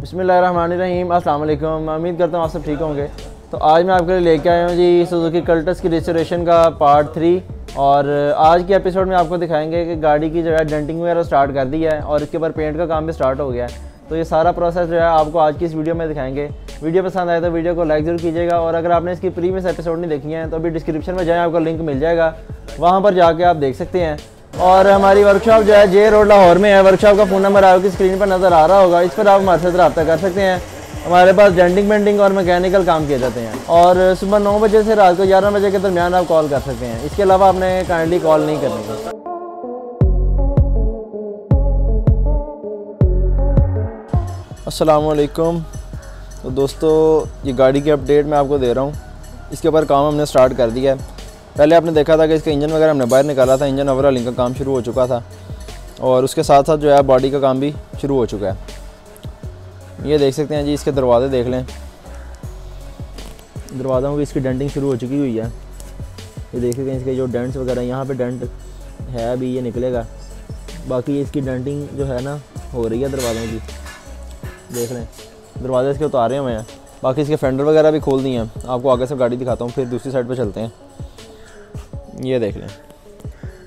बसमीम अल्लाम उम्मीद करता हूँ आप सब ठीक होंगे। तो आज मैं आपके लिए लेके आया हूँ जी सुजुकी कल्टस की रिस्टोरेशन का पार्ट थ्री और आज के एपिसोड में आपको दिखाएँगे कि गाड़ी की जो है डेंटिंग वगैरह स्टार्ट कर दी है और इसके ऊपर पेंट का काम भी स्टार्ट हो गया है। तो ये सारा प्रोसेस जो है आपको आज की इस वीडियो में दिखाएँगे। वीडियो पसंद आए तो वीडियो को लाइक ज़रूर कीजिएगा और अगर आपने इसकी प्रीवियस एपिसोड नहीं देखी है तो अभी डिस्क्रिप्शन में जाएँ, आपको लिंक मिल जाएगा। वहाँ पर जाके आप देख सकते हैं। और हमारी वर्कशॉप जो है जे रोड लाहौर में है। वर्कशॉप का फ़ोन नंबर आपकी स्क्रीन पर नज़र आ रहा होगा। इस पर आप हमारे साथ रब्ता कर सकते हैं। हमारे पास डेंटिंग पेंटिंग और मैकेनिकल काम किए जाते हैं। और सुबह नौ बजे से रात को ग्यारह बजे के दरमियान आप कॉल कर सकते हैं। इसके अलावा आपने काइंडली कॉल नहीं करनी है। असलकुम तो दोस्तों, ये गाड़ी की अपडेट मैं आपको दे रहा हूँ। इसके ऊपर काम हमने स्टार्ट कर दिया है। पहले आपने देखा था कि इसका इंजन वगैरह हमने बाहर निकाला था, इंजन ओवरऑलिंग का काम शुरू हो चुका था। और उसके साथ साथ जो है बॉडी का काम भी शुरू हो चुका है। ये देख सकते हैं जी, इसके दरवाजे देख लें। दरवाज़ों की इसकी डेंटिंग शुरू हो चुकी हुई है। ये देख सकते हैं इसके जो डेंट्स वगैरह, यहाँ पे डेंट है, अभी ये निकलेगा। बाकी इसकी डेंटिंग जो है ना, हो रही है दरवाज़ों की। देख लें, दरवाजे इसके उतारे हुए हैं। बाकी इसके फेंडर वगैरह भी खोल दिए हैं। आपको आगे से गाड़ी दिखाता हूँ, फिर दूसरी साइड पर चलते हैं। ये देख लें।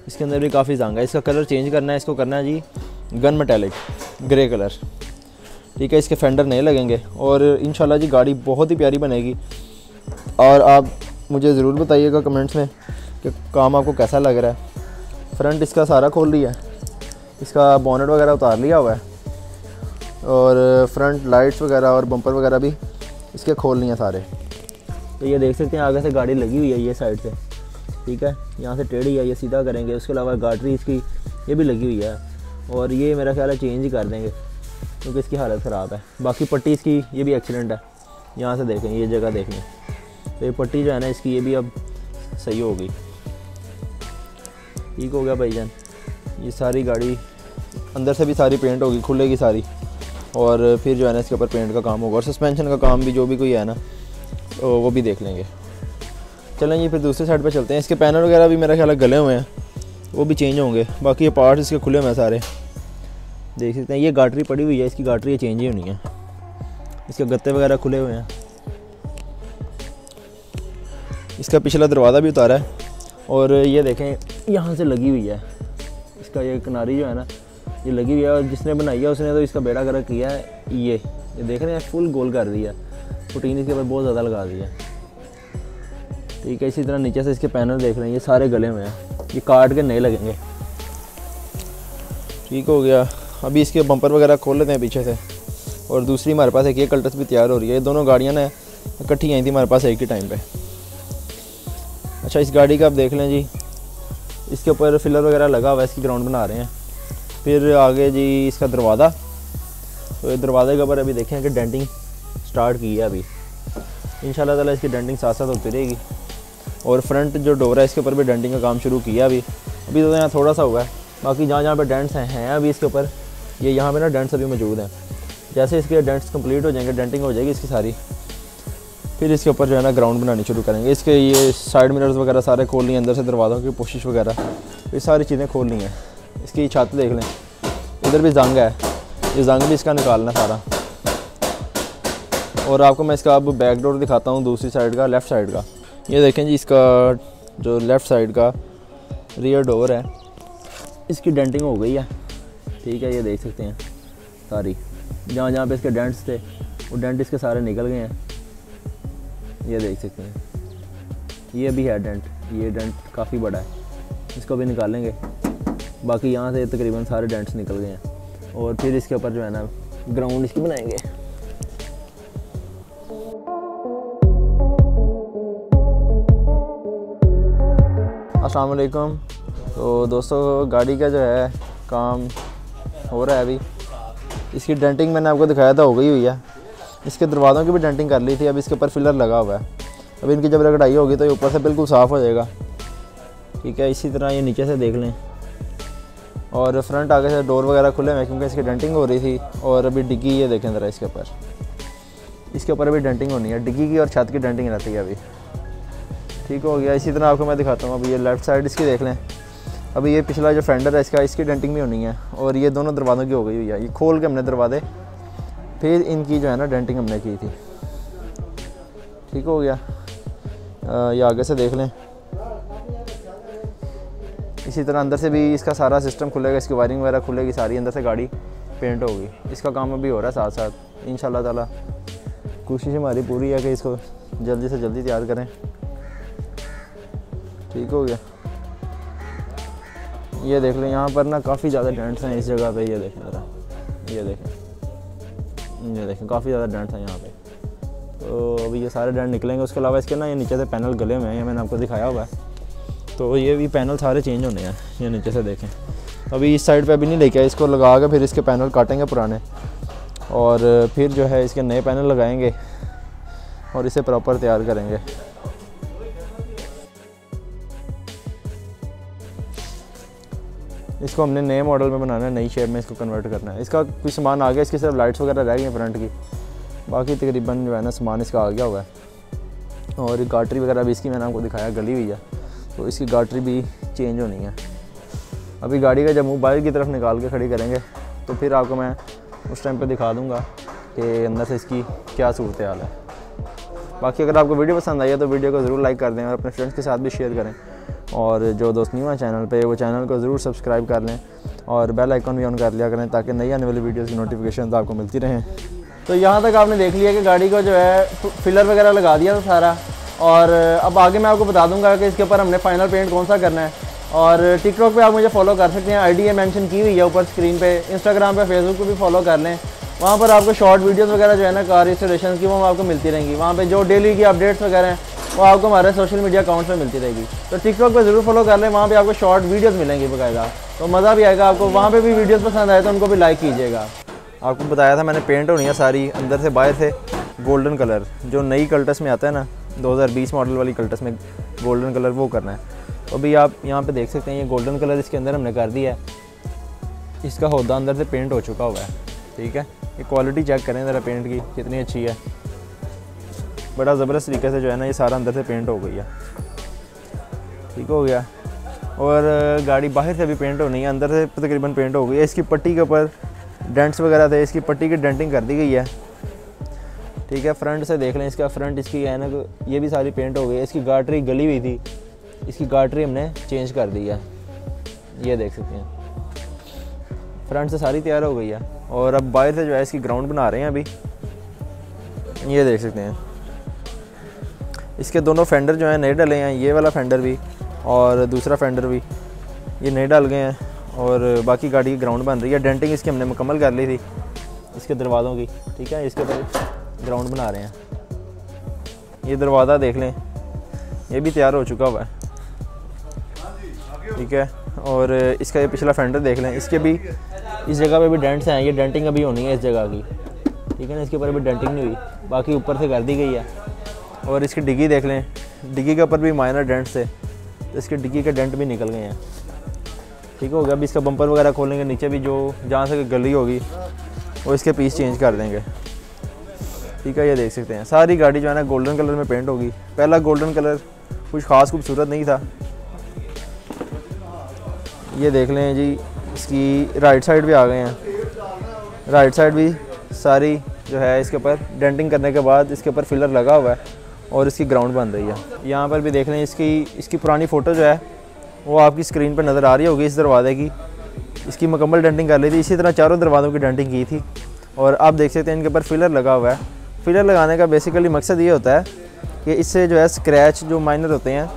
इसके अंदर भी काफ़ी जंग है। इसका कलर चेंज करना है, इसको करना है जी गन मेटेलिक ग्रे कलर। ठीक है, इसके फेंडर नहीं लगेंगे और इन जी गाड़ी बहुत ही प्यारी बनेगी। और आप मुझे ज़रूर बताइएगा कमेंट्स में कि काम आपको कैसा लग रहा है। फ्रंट इसका सारा खोल लिया है। इसका बोनेट वगैरह उतार लिया हुआ है। और फ्रंट लाइट्स वगैरह और बम्पर वगैरह भी इसके खोल लिए सारे। तो ये देख सकते हैं, आगे से गाड़ी लगी हुई है ये साइड से। ठीक है? यहाँ से टेढ़ी है, ये सीधा करेंगे। उसके अलावा गाटरी इसकी, ये भी लगी हुई है। और ये मेरा ख्याल है चेंज ही कर देंगे, क्योंकि इसकी हालत ख़राब है। बाकी पट्टी इसकी, ये भी एक्सीडेंट है। यहाँ से देखें, ये जगह देख तो ये पट्टी जो है ना, इसकी ये भी अब सही हो गई। ठीक हो गया भाई जान ये सारी गाड़ी, अंदर से भी सारी पेंट होगी, खुलेगी सारी। और फिर जो है ना, इसके ऊपर पेंट का काम होगा। और सस्पेंशन का काम भी, जो भी कोई है ना, वो भी देख लेंगे। चलें ये फिर दूसरी साइड पर चलते हैं। इसके पैनल वगैरह भी मेरा ख्याल गले हुए हैं। वो भी चेंज होंगे। बाकी ये पार्ट्स इसके खुले हुए हैं सारे। देख सकते हैं, ये गाटरी पड़ी हुई है, इसकी गाटरी चेंज ही होनी है। इसके गत्ते वगैरह खुले हुए हैं। इसका पिछला दरवाज़ा भी उतारा है। और ये देखें, यहाँ से लगी हुई है। इसका ये किनारी जो है ना, ये लगी हुई है और जिसने बनाई है, उसने तो इसका बेड़ा गर्क किया है, ये। ये देख रहे हैं फुल गोल कर दिया। प्रोटीन इसके ऊपर बहुत ज़्यादा लगा दिया ठीक है, इसी तरह नीचे से इसके पैनल देख रहे हैं, ये सारे गले हुए हैं। ये काट के नहीं लगेंगे। ठीक हो गया। अभी इसके बम्पर वगैरह खोल लेते हैं पीछे से। और दूसरी हमारे पास एक, ये कल्टस भी तैयार हो रही है। ये दोनों गाड़ियाँ ना इकट्ठी आई थी हमारे पास एक ही टाइम पे। अच्छा इस गाड़ी का आप देख लें जी। इसके ऊपर फिलर वगैरह लगा हुआ है, इसकी ग्राउंड बना रहे हैं। फिर आगे जी इसका दरवाज़ा। तो ये दरवाजे के ऊपर अभी देखें कि डेंटिंग स्टार्ट की है अभी। इन ताला इसकी डेंटिंग साथ साथ होती रहेगी। और फ्रंट जो डोर है, इसके ऊपर भी डेंटिंग का काम शुरू किया अभी। अभी तो यहाँ थोड़ा सा हुआ है। बाकी जहाँ जहाँ पर डेंट्स हैं हैं अभी इसके ऊपर। ये यहाँ पर ना डेंट्स अभी मौजूद हैं। जैसे इसके डेंट्स कंप्लीट हो जाएँगे डेंटिंग हो जाएगी इसकी सारी। फिर इसके ऊपर जो है ना ग्राउंड बनानी शुरू करेंगे। इसके ये साइड मिरर्स वगैरह सारे खोल लिए, अंदर से दरवाज़ों की कोशिश वगैरह। ये सारी चीज़ें खोल ली हैं। इसकी छत देख लें। इधर भी जंग है। ये जंग भी इसका निकालना सारा। और आपको मैं इसका अब बैक डोर दिखाता हूँ, दूसरी साइड का लेफ़्ट साइड का। ये देखें जी, इसका जो लेफ़्ट साइड का रियर डोर है, इसकी डेंटिंग हो गई है। ठीक है, ये देख सकते हैं सारी। जहाँ जहाँ पे इसके डेंट्स थे, वो डेंट इसके सारे निकल गए हैं। ये देख सकते हैं। ये भी है डेंट ये डेंट काफ़ी बड़ा है। इसको भी निकालेंगे। बाकी यहाँ से तकरीबन सारे डेंट्स निकल गए हैं। और फिर इसके ऊपर जो है ना ग्राउंड इसकी बनाएँगे। असलकुम तो दोस्तों, गाड़ी का जो है काम हो रहा है अभी। इसकी डेंटिंग मैंने आपको दिखाया था, हो गई हुई है। इसके दरवाज़ों की भी डेंटिंग कर ली थी, अब इसके ऊपर फिलर लगा हुआ है। अब इनकी जब रगड़ाई होगी तो ये ऊपर से बिल्कुल साफ़ हो जाएगा। ठीक है, इसी तरह ये नीचे से देख लें। और फ्रंट आगे से डोर वगैरह खुले हुए क्योंकि इसकी डेंटिंग हो रही थी, और अभी डिग्गी ये देखें ज़रा इसके ऊपर। इसके ऊपर अभी डेंटिंग होनी है। डिग्गी की और छत की डेंटिंग रहती है अभी। ठीक हो गया। इसी तरह आपको मैं दिखाता हूँ। अभी ये लेफ़्ट साइड इसकी देख लें। अभी ये पिछला जो फेंडर है, इसका, इसकी डेंटिंग भी होनी है। और ये दोनों दरवाज़ों की हो गई हुई है। ये खोल के हमने दरवाजे, फिर इनकी जो है ना डेंटिंग हमने की थी। ठीक हो गया। ये आगे से देख लें। इसी तरह अंदर से भी इसका सारा सिस्टम खुलेगा। इसकी वायरिंग वगैरह खुलेगी। सारी अंदर से गाड़ी पेंट होगी। इसका काम अभी हो रहा है साथ साथ। इन ताला। कोशिश हमारी पूरी है कि इसको जल्दी से जल्दी तैयार करें। ठीक हो गया। ये देख लें, यहाँ पर ना काफ़ी ज़्यादा डेंट्स हैं इस जगह पे, ये देखें ज़रा ये देखें ये देखें, काफ़ी ज़्यादा डेंट्स हैं यहाँ पे। तो अभी ये सारे डेंट निकलेंगे, उसके अलावा इसके ना ये नीचे से पैनल गले में हैं, ये मैंने आपको दिखाया हुआ है। तो ये भी पैनल सारे चेंज होने हैं, ये नीचे से देखें। अभी इस साइड पे अभी नहीं लेके आए, इसको लगा के फिर इसके पैनल काटेंगे पुराने। और फिर जो है इसके नए पैनल लगाएँगे और इसे प्रॉपर तैयार करेंगे। इसको हमने नए मॉडल में बनाना है, नई शेप में इसको कन्वर्ट करना है। इसका कुछ सामान आ गया, इसकी सिर्फ़ लाइट्स वगैरह रह गई हैं फ्रंट की। बाकी तकरीबन जो है ना, सामान इसका आ गया हुआ है। और गाटरी वगैरह भी इसकी मैंने आपको दिखाया, गली हुई है। तो इसकी गाटरी भी चेंज होनी है। अभी गाड़ी का जब बाहर की तरफ़ निकाल के खड़ी करेंगे तो फिर आपको मैं उस टाइम पर दिखा दूँगा कि अंदर से इसकी क्या सूरत हाल है। बाकी अगर आपको वीडियो पसंद आई है तो वीडियो को ज़रूर लाइक कर दें और अपने फ्रेंड्स के साथ भी शेयर करें। और जो दोस्त नहीं हुआ चैनल पे, वो चैनल को ज़रूर सब्सक्राइब कर लें और बेल आइकन भी ऑन कर लिया करें ताकि नई आने वाली वीडियोज़ की नोटिफिकेशन तो आपको मिलती रहें। तो यहाँ तक आपने देख लिया कि गाड़ी को जो है फिलर वगैरह लगा दिया था सारा। और, अब आगे मैं आपको बता दूँगा कि इसके ऊपर हमने फाइनल पेंट कौन सा करना है। और टिकटॉक पे आप मुझे फॉलो कर सकते हैं। आईडी है मेंशन की हुई है ऊपर स्क्रीन पे। इंस्टाग्राम पे फेसबुक पे भी फॉलो कर लें। वहाँ पर आपको शॉर्ट वीडियोस वगैरह जो है ना कार इंस्टॉलेशन की, वो आपको मिलती रहेंगी। वहाँ पे जो डेली की अपडेट्स वगैरह हैं वो आपको हमारे सोशल मीडिया अकाउंट पर मिलती रहेगी। तो टिकटॉक पर ज़रूर फॉलो कर लें, वहाँ पर आपको शॉर्ट वीडियोज़ मिलेंगी बाकायदा। तो मज़ा भी आएगा आपको, वहाँ पर भी वीडियोज़ पसंद आए तो उनको भी लाइक कीजिएगा। आपको बताया था मैंने पेंट होनी है सारी, अंदर से बाहर से गोल्डन कलर जो नई कल्टस में आता है ना 2020 मॉडल वाली कल्टस में गोल्डन कलर वो करना है। तो अभी आप यहाँ पे देख सकते हैं, ये गोल्डन कलर इसके अंदर हमने कर दिया है। इसका होदा अंदर से पेंट हो चुका हुआ है। ठीक है? ये क्वालिटी चेक करें ज़रा पेंट की, कितनी अच्छी है। बड़ा ज़बरदस्त तरीके से जो है ना ये सारा अंदर से पेंट हो गई है। ठीक हो गया। और गाड़ी बाहर से भी पेंट होनी है, अंदर से तकरीबन पेंट हो गई है। इसकी पट्टी के ऊपर डेंट्स वगैरह थे, इसकी पट्टी की डेंटिंग कर दी गई है। ठीक है फ्रंट से देख लें, इसका फ्रंट इसकी है ना, ये भी सारी पेंट हो गई है। इसकी गाटरी गली हुई थी, इसकी गाटरी हमने चेंज कर दी है। ये देख सकते हैं। फ्रंट से सारी तैयार हो गई है। और अब बाहर से जो है इसकी ग्राउंड बना रहे हैं अभी। ये देख सकते हैं। इसके दोनों फेंडर जो हैं नए डले हैं, ये वाला फेंडर भी और दूसरा फेंडर भी, ये नए डाल गए हैं और बाकी गाड़ी की ग्राउंड बन रही है। डेंटिंग इसकी हमने मुकम्मल कर ली थी, इसके दरवाज़ों की, ठीक है? इसके ऊपर ग्राउंड बना रहे हैं। ये दरवाज़ा देख लें, ये भी तैयार हो चुका हुआ है। ठीक है? और इसका ये पिछला फेंडर देख लें, इसके भी, इस जगह पे भी डेंट्स हैं, ये डेंटिंग अभी होनी है इस जगह की। ठीक है ना? इसके ऊपर अभी डेंटिंग नहीं हुई, बाकी ऊपर से कर दी गई है। और इसकी डिग्गी देख लें। डिग्गी के ऊपर भी माइनर डेंट्स थे तो इसके डिग्गी के डेंट भी निकल गए हैं। ठीक हो गया, अभी इसका बम्पर वगैरह खोलेंगे, नीचे भी जो, जहाँ से गली होगी, वो इसके पीस चेंज कर देंगे। ठीक है, ये देख सकते हैं। सारी गाड़ी जो है ना गोल्डन कलर में पेंट होगी। पहला गोल्डन कलर कुछ ख़ास खूबसूरत नहीं था। ये देख लें जी, इसकी राइट साइड भी आ गए हैं। राइट साइड भी सारी जो है इसके ऊपर डेंटिंग करने के बाद इसके ऊपर फिलर लगा हुआ है। और इसकी ग्राउंड बन रही है। यहाँ पर भी देख लें, इसकी इसकी पुरानी फ़ोटो जो है, वो आपकी स्क्रीन पर नज़र आ रही होगी इस दरवाजे की। इसकी मुकम्मल डेंटिंग कर ली थी। इसी तरह चारों दरवाज़ों की डेंटिंग की थी। और आप देख सकते हैं, इनके ऊपर फिलर लगा हुआ है। फिलर लगाने का बेसिकली मकसद ये होता है कि इससे जो है स्क्रैच जो माइनर होते हैं,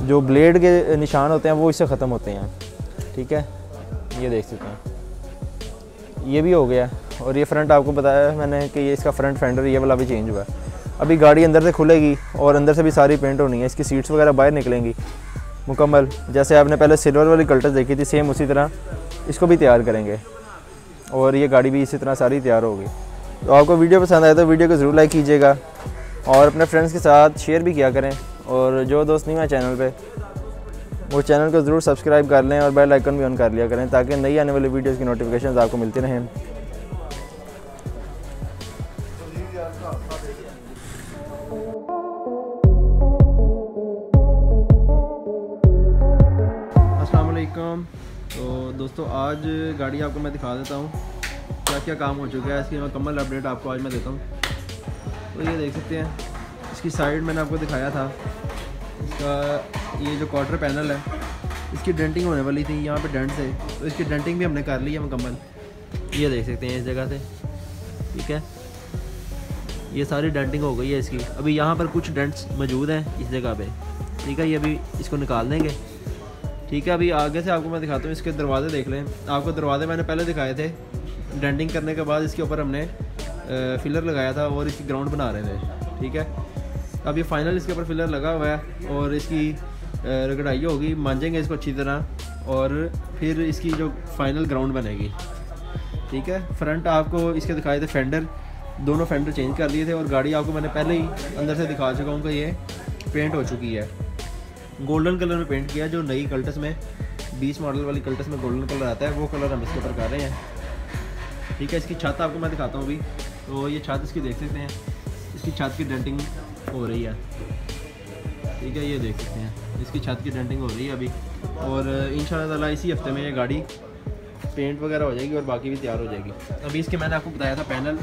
जो ब्लेड के निशान होते हैं, वो इससे ख़त्म होते हैं। ठीक है? ये देख सकते हैं। ये भी हो गया। और ये फ्रंट आपको बताया मैंने कि ये इसका फ्रंट फेंडर ये वाला भी चेंज हुआ है। अभी गाड़ी अंदर से खुलेगी और अंदर से भी सारी पेंट होनी है, इसकी सीट्स वगैरह बाहर निकलेंगी। मुकम्मल, जैसे आपने पहले सिल्वर वाली कल्टस देखी थी सेम उसी तरह। इसको भी तैयार करेंगे। और ये गाड़ी भी इसी तरह सारी तैयार होगी तो आपको वीडियो पसंद आए तो वीडियो को ज़रूर लाइक कीजिएगा। और अपने फ्रेंड्स के साथ शेयर भी किया करें। और जो दोस्त नहीं है चैनल पे, वो चैनल को ज़रूर सब्सक्राइब कर लें और बेल आइकन भी ऑन कर लिया करें, ताकि नई आने वाली वीडियोज़ की नोटिफिकेशन आपको मिलती रहें। अस्सलाम तो दोस्तों, आज गाड़ी आपको मैं दिखा देता हूँ। क्या क्या काम हो चुका है, इसकी मुकम्मल अपडेट आपको आज मैं देता हूँ। तो ये देख सकते हैं, इसकी साइड मैंने आपको दिखाया था। इसका ये जो क्वार्टर पैनल है, इसकी डेंटिंग होने वाली थी यहाँ पे डेंट से। तो इसकी डेंटिंग भी हमने कर ली है मुकम्मल ये देख सकते हैं इस जगह से। ठीक है? ये सारी डेंटिंग हो गई है इसकी। अभी यहाँ पर कुछ डेंट्स मौजूद हैं इस जगह पे। ठीक है? ये अभी इसको निकाल देंगे। ठीक है, अभी आगे से आपको मैं दिखाता हूँ, इसके दरवाजे देख लें। आपको दरवाजे मैंने पहले दिखाए थे। डेंटिंग करने के बाद इसके ऊपर हमने फिलर लगाया था और इसकी ग्राउंड बना रहे थे, ठीक है? अब ये फाइनल इसके ऊपर फिलर लगा हुआ है और इसकी रगड़ाई होगी मांझेंगे इसको अच्छी तरह और फिर इसकी जो फाइनल ग्राउंड बनेगी, ठीक है? फ्रंट आपको इसके दिखाए थे फेंडर दोनों फेंडर चेंज कर लिए थे और गाड़ी आपको मैंने पहले ही अंदर से दिखा चुका हूँ कि ये पेंट हो चुकी है। गोल्डन कलर में पेंट किया, जो नई कल्टस में, बीस मॉडल वाली कल्टस में गोल्डन कलर आता है, वो कलर हम इसके ऊपर कर रहे हैं। ठीक है, इसकी छत आपको मैं दिखाता हूँ अभी। तो ये छत इसकी देख सकते हैं। इसकी छत की डेंटिंग हो रही है। ठीक है, ये देख सकते हैं। इसकी छत की डेंटिंग हो रही है अभी। और इन ताला इसी हफ़्ते में ये गाड़ी पेंट वगैरह हो जाएगी और बाकी भी तैयार हो जाएगी। अभी इसके मैंने आपको बताया था पैनल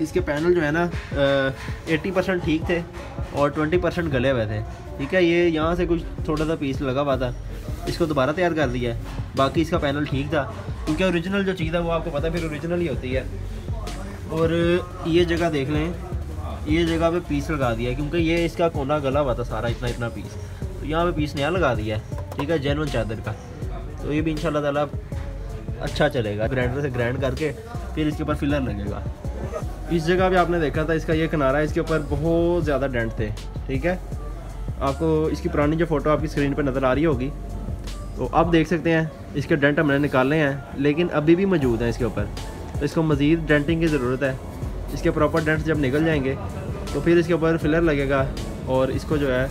इसके पैनल जो है ना एट्टी परसेंट ठीक थे और ट्वेंटी परसेंट गले हुए थे। ठीक है, ये यहाँ से कुछ थोड़ा सा पीस लगा हुआ था। इसको दोबारा तैयार कर दिया बाकी इसका पैनल ठीक था। क्योंकि ओरिजिनल जो चीज़ है, वो आपको पता है, फिर ओरिजिनल ही होती है। और ये जगह देख लें। ये जगह पे पीस लगा दिया क्योंकि ये इसका कोना गला हुआ था सारा, इतना इतना पीस तो यहाँ पे पीस नया लगा दिया है। ठीक है जैनवन चादर का। तो ये भी इन ताला अच्छा चलेगा। ग्राइंडर से ग्राइंड करके फिर इसके ऊपर फिलर लगेगा। इस जगह भी आपने देखा था, इसका ये किनारा है इसके ऊपर बहुत ज़्यादा डेंट थे, ठीक है? आपको इसकी पुरानी जो फ़ोटो आपकी स्क्रीन पर नज़र आ रही होगी तो आप देख सकते हैं, इसके डेंट हमने निकाले हैं, लेकिन अभी भी मौजूद हैं इसके ऊपर। तो इसको मज़ीद डेंटिंग की ज़रूरत है। इसके प्रॉपर डेंट्स जब निकल जाएँगे तो फिर इसके ऊपर फिलर लगेगा और इसको जो है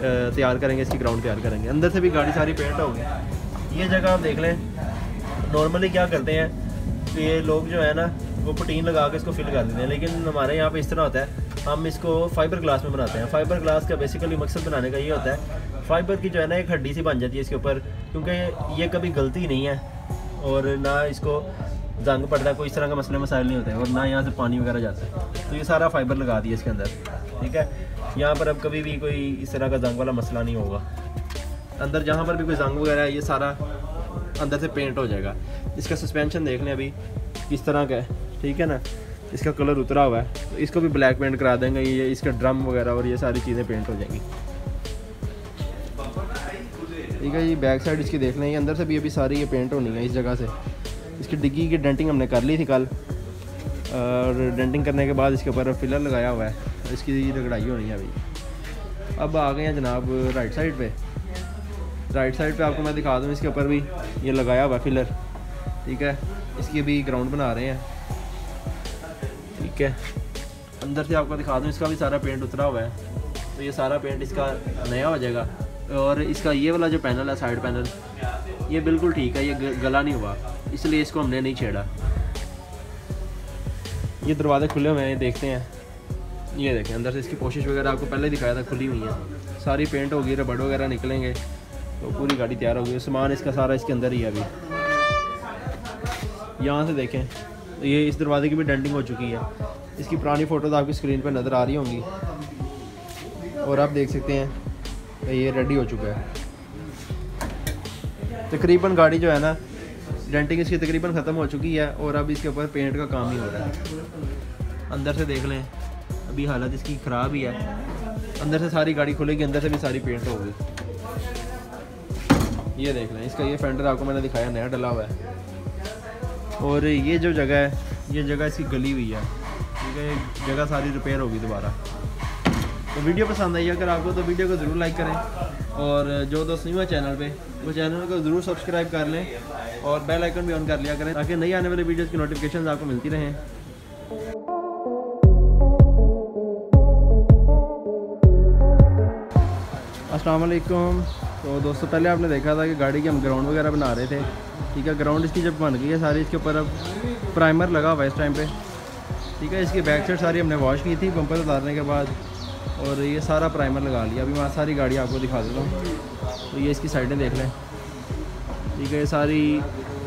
तैयार करेंगे, इसकी ग्राउंड तैयार करेंगे। अंदर से भी गाड़ी सारी पेंट होगी ये जगह आप देख लें नॉर्मली क्या करते हैं तो ये लोग जो है ना वो प्रोटीन लगा के इसको फिल कर देते हैं। लेकिन हमारे यहाँ पे इस तरह होता है, हम इसको फाइबर ग्लास में बनाते हैं। फाइबर ग्लास का बेसिकली मकसद बनाने का ये होता है फाइबर की जो है ना एक हड्डी सी बन जाती है इसके ऊपर, क्योंकि ये कभी गलती नहीं है। और ना इसको जंग पड़ता है, कोई इस तरह का मसले मसाइल नहीं होते और ना यहाँ से पानी वगैरह जाता है। तो ये सारा फाइबर लगा दिया इसके अंदर, ठीक है? यहाँ पर अब कभी भी कोई इस तरह का जंग वाला मसला नहीं होगा। अंदर जहाँ पर भी कोई जंग वगैरह है, ये सारा अंदर से पेंट हो जाएगा। इसका सस्पेंशन देख लें अभी, किस तरह का है। ठीक है ना? इसका कलर उतरा हुआ है। तो इसको भी ब्लैक पेंट करा देंगे, ये इसका ड्रम वगैरह और ये सारी चीज़ें पेंट हो जाएँगी। ठीक है, ये बैक साइड इसकी देख लें अंदर से भी अभी सारी ये पेंट होनी है इस जगह से। इसकी डिग्गी की डेंटिंग हमने कर ली थी कल। और डेंटिंग करने के बाद इसके ऊपर फिलर लगाया हुआ है। इसकी रगड़ाई होनी है अभी। अब आ गए हैं जनाब राइट साइड पे। राइट साइड पे आपको मैं दिखा दूँ इसके ऊपर भी। ये लगाया हुआ है फिलर ठीक है? इसकी अभी ग्राउंड बना रहे हैं। ठीक है। अंदर से आपको दिखा दूँ, इसका भी सारा पेंट उतरा हुआ है। तो ये सारा पेंट इसका नया हो जाएगा। और इसका ये वाला जो पैनल है साइड पैनल ये बिल्कुल ठीक है, ये गला नहीं हुआ। इसलिए इसको हमने नहीं छेड़ा। ये दरवाजे खुले हुए हैं देखते हैं। ये देखें, अंदर से इसकी कोशिश वगैरह आपको पहले दिखाया था, खुली हुई है। सारी पेंट होगी, रबड़ वगैरह निकलेंगे तो पूरी गाड़ी तैयार होगी। सामान इसका सारा इसके अंदर ही है अभी। यहाँ से देखें। ये इस दरवाजे की भी डेंटिंग हो चुकी है। इसकी पुरानी फ़ोटोज़ आपकी स्क्रीन पर नज़र आ रही होंगी। और आप देख सकते हैं, ये रेडी हो चुका है। तकरीबन गाड़ी जो है ना, डेंटिंग इसकी तकरीबन ख़त्म हो चुकी है और अब इसके ऊपर पेंट का काम ही हो रहा है। अंदर से देख लें, अभी हालत इसकी ख़राब ही है। अंदर से सारी गाड़ी खुलेगी, अंदर से भी सारी पेंट होगी। ये देख लें, इसका ये फेंडर आपको मैंने दिखाया, नया डला हुआ है। और ये जो जगह है, ये जगह इसकी गली हुई है। ठीक है जगह सारी रिपेयर होगी दोबारा। तो वीडियो पसंद आई अगर आपको तो वीडियो को ज़रूर लाइक करें। और जो दोस्त नहीं हुआ चैनल पे, वो चैनल को ज़रूर सब्सक्राइब कर लें और बेल आइकन भी ऑन कर लिया करें, ताकि नई आने वाले वीडियोज़ की नोटिफिकेशन आपको मिलती रहें। असलकुम तो दोस्तों, पहले आपने देखा था कि गाड़ी की हम ग्राउंड वगैरह बना रहे थे। ठीक है ग्राउंड इसकी जब बन गई है, सारी इसके ऊपर अब प्राइमर लगा हुआ है इस टाइम पे। ठीक है, इसकी बैक साइड सारी हमने वॉश की थी बम्पर उतारने के बाद, और ये सारा प्राइमर लगा लिया। अभी वहाँ सारी गाड़ी आपको दिखा देता हूँ। तो ये इसकी साइडें देख लें। ठीक है, ये सारी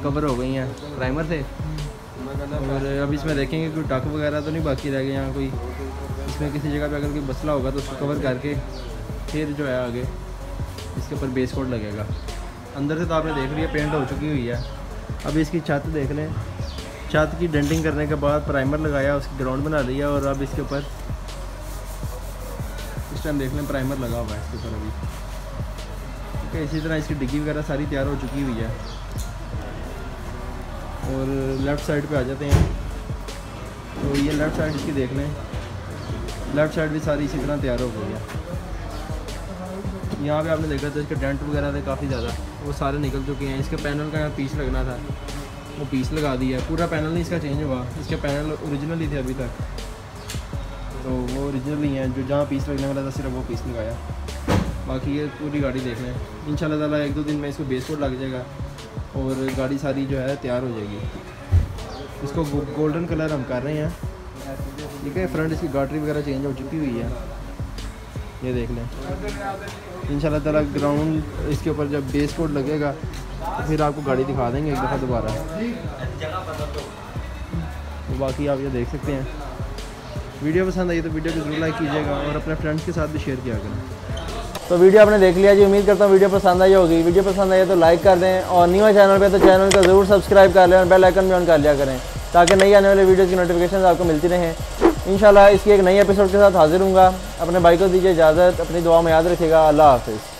कवर हो गई हैं प्राइमर से। और अब इसमें देखेंगे कोई टक वगैरह तो नहीं बाकी रह गए यहाँ कोई? इसमें किसी जगह पे अगर कोई मसला होगा तो उसको कवर करके फिर जो है आगे इसके ऊपर बेस कोड लगेगा। अंदर से तो आपने देख लिया पेंट हो चुकी हुई है। अब इसकी छत देख लें। छत की डेंटिंग करने के बाद प्राइमर लगाया, उसकी ग्राउंड बना लिया और अब इसके ऊपर इस टाइम देख लें प्राइमर लगा हुआ है इसके ऊपर अभी। ठीक है, इसी तरह इसकी डिग्गी वगैरह सारी तैयार हो चुकी हुई है। और लेफ़्ट साइड पे आ जाते हैं। तो ये लेफ़्ट साइड इसकी देख लें। लेफ़्ट साइड भी सारी इसी तरह तैयार हो गई है। यहाँ पे आपने देखा था, इसके डेंट वगैरह थे काफ़ी ज़्यादा। वो सारे निकल चुके हैं। इसके पैनल का यहाँ पीस लगना था। वो पीस लगा दिया पूरा पैनल नहीं इसका चेंज हुआ। इसके पैनल ओरिजिनल ही थे अभी तक। तो वो ओरिजिनल ही हैं। जो जहाँ पीस लगने वाला था, सिर्फ़ वो पीस लगाया बाकी ये पूरी गाड़ी देख लें। इन ताला एक दो दिन में इसको बेस कोड लग जाएगा और गाड़ी सारी जो है तैयार हो जाएगी। इसको गोल्डन कलर हम कर रहे हैं। ठीक है फ्रंट इसकी गाटरी वगैरह चेंज हो चुकी हुई है। ये देख लें। इन ताला ग्राउंड इसके ऊपर जब बेस कोड लगेगा तो फिर आपको गाड़ी दिखा देंगे एक दफ़ा दोबारा। तो बाकी आप ये देख सकते हैं। वीडियो पसंद आई तो वीडियो को ज़रूर लाइक कीजिएगा और अपने फ्रेंड्स के साथ भी शेयर किया करें। तो वीडियो आपने देख लिया जी, उम्मीद करता हूँ वीडियो पसंद आई होगी। वीडियो पसंद आई तो लाइक कर दें और न्यू चैनल पे तो चैनल को ज़रूर सब्सक्राइब कर लें और बेल आइकन भी ऑन कर लिया करें, ताकि नई आने वाली वीडियोज़ की नोटिफिकेशन आपको मिलती रहें। इन इसकी एक नई एपिसोड के साथ हाजिर हूँ अपने भाई को दीजिए इजाज़त, अपनी दुआ में याद रखिएगा। अल्लाह हाफिज़।